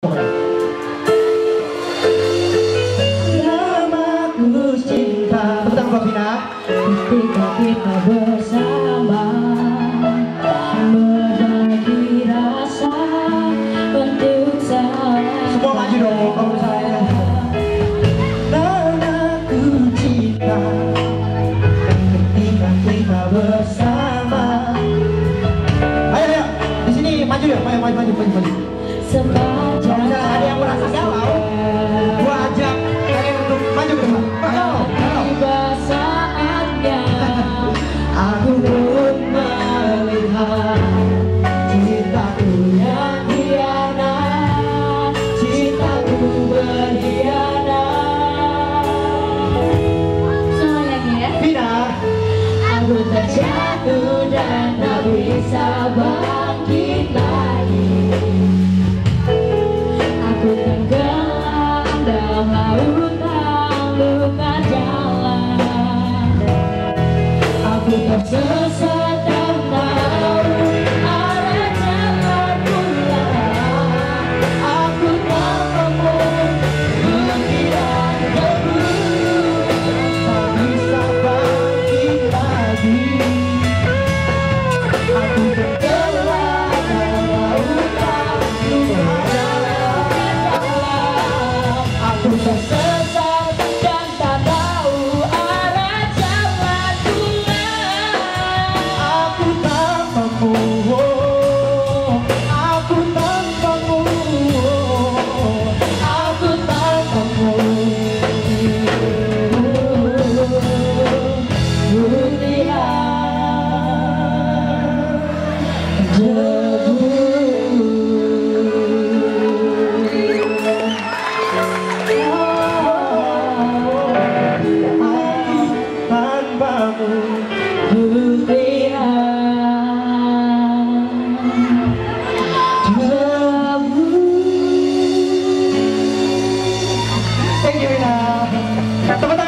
Cinta. Maju di sini maju ya maju maju maju maju terjatuh dan tak bisa bangkit lagi. Aku tenggelam dalam lautan luka jalan. Aku tersesat Thank you, Mina.